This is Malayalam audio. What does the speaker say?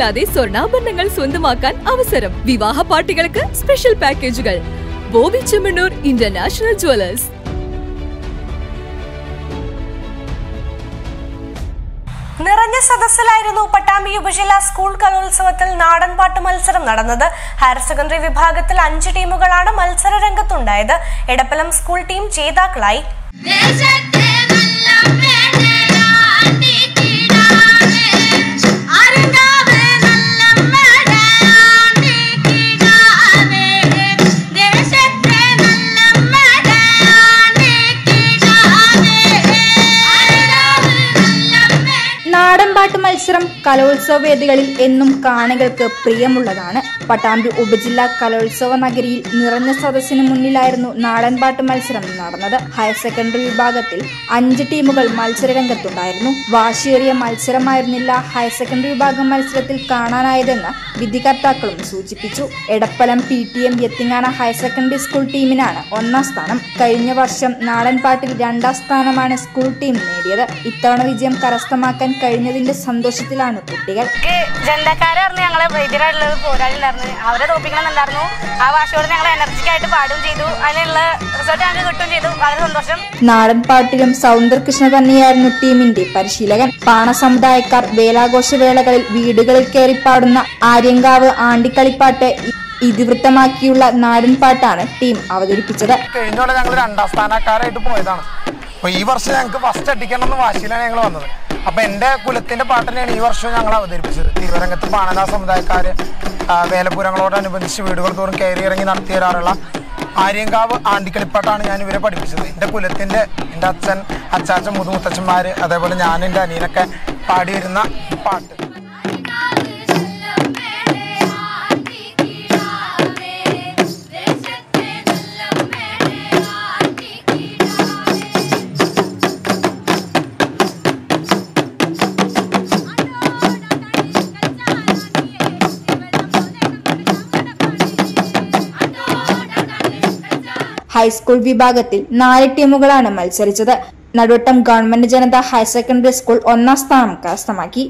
ഇല്ലാതെ സ്വർണാഭരണങ്ങൾ സ്വന്തമാക്കാൻ അവസരം. വിവാഹ പാർട്ടികൾക്ക് സ്പെഷ്യൽ പാക്കേജുകൾ ബോബി ചെമ്മണ്ണൂർ ഇന്റർനാഷണൽ ജ്വല്ലേഴ്സ് നിറഞ്ഞ സദസ്സിലായിരുന്നു പട്ടാമ്പി ഉപജില്ലാ സ്കൂൾ കലോത്സവത്തിൽ നാടൻപാട്ട് മത്സരം നടന്നത്. ഹയർ സെക്കൻഡറി വിഭാഗത്തിൽ അഞ്ച് ടീമുകളാണ് മത്സര രംഗത്തുണ്ടായത്. എടപ്പലം സ്കൂൾ ടീം ജേതാക്കളായി. നാടൻപാട്ട് മത്സരം കലോത്സവ വേദികളിൽ എന്നും കാണികൾക്ക് പ്രിയമുള്ളതാണ്. പട്ടാമ്പി ഉപജില്ലാ കലോത്സവ നഗരിയിൽ നിറഞ്ഞ സദസ്സിന് മുന്നിലായിരുന്നു നാടൻപാട്ട് മത്സരം നടന്നത്. ഹയർ സെക്കൻഡറി വിഭാഗത്തിൽ അഞ്ച് ടീമുകൾ മത്സരരംഗത്തുണ്ടായിരുന്നു. വാശിയേറിയ മത്സരമായിരുന്നില്ല ഹയർ സെക്കൻഡറി വിഭാഗം മത്സരത്തിൽ കാണാനായതെന്ന് വിധികർത്താക്കളും സൂചിപ്പിച്ചു. എടപ്പലം പി ടി എം യത്തിങ്ങാന ഹയർ സെക്കൻഡറി സ്കൂൾ ടീമിനാണ് ഒന്നാം സ്ഥാനം. കഴിഞ്ഞ വർഷം നാടൻപാട്ടിൽ രണ്ടാം സ്ഥാനമാണ് സ്കൂൾ ടീം നേടിയത്. ഇത്തവണ വിജയം കരസ്ഥമാക്കാൻ കഴിഞ്ഞതിന്റെ സന്തോഷത്തിലാണ് കുട്ടികൾ. ജനതക്കാരായിരുന്നു ഞങ്ങളെ വൈദ്യരായിട്ടുള്ളത് പോരാളിണ്ടായിരുന്നു അവരെ തോപ്പിക്കണമെന്നുണ്ടായിരുന്നു ആ ഭാഷയോട് ഞങ്ങൾ എനർജിക്കായിട്ട് പാടുകയും ചെയ്തു. അതിനുള്ള റിസൾട്ട് ഞങ്ങൾക്ക് കിട്ടുകയും ചെയ്തു. വളരെ സന്തോഷം. നാടൻ നാടൻപാട്ടിലും സൗന്ദരകൃഷ്ണ തന്നെയായിരുന്നു ടീമിന്റെ പരിശീലകൻ. പാണ സമുദായക്കാർ വേലാഘോഷവേളകളിൽ വീടുകളിൽ കയറി പാടുന്ന ആര്യങ്കാവ് ആണ്ടിക്കളിപ്പാട്ട് ഇതിവൃത്തമാക്കിയുള്ള നാടൻ പാട്ടാണ് ടീം അവതരിപ്പിച്ചത്. കഴിഞ്ഞോടെ ഞങ്ങൾ രണ്ടാം സ്ഥാനക്കാരായിട്ട് പോയതാണ്. അപ്പൊ ഈ വർഷം ഞങ്ങൾക്ക് ഫസ്റ്റ് അടിക്കണം എന്ന് വാശിയിലാണ് ഞങ്ങൾ വന്നത്. അപ്പൊ എന്റെ കുലത്തിന്റെ പാട്ട് തന്നെയാണ് ഈ വർഷം ഞങ്ങൾ അവതരിപ്പിച്ചത്. തിരുവരംഗത്ത് പാണന സമുദായക്കാര് വേലപൂരങ്ങളോടനുബന്ധിച്ച് വീടുകൾ തോറും കയറി ഇറങ്ങി നടത്തി തരാറുള്ള ആര്യങ്കാവ് ആണ്ടിക്കളിപ്പാട്ടാണ് ഞാൻ ഇവരെ പഠിപ്പിച്ചത്. എന്റെ കുലത്തിന്റെ എന്റെ അച്ഛൻ അച്ചാച്ചൻ മുതുമുത്തച്ഛന്മാര് അതേപോലെ ഞാൻ എന്റെ അനിയനൊക്കെ പാടി വരുന്ന പാട്ട്. ഹൈസ്കൂൾ വിഭാഗത്തിൽ നാല് ടീമുകളാണ് മത്സരിച്ചത്. Naduvattam government Janatha higher secondary school ഒന്നാം സ്ഥാനം കരസ്ഥമാക്കി.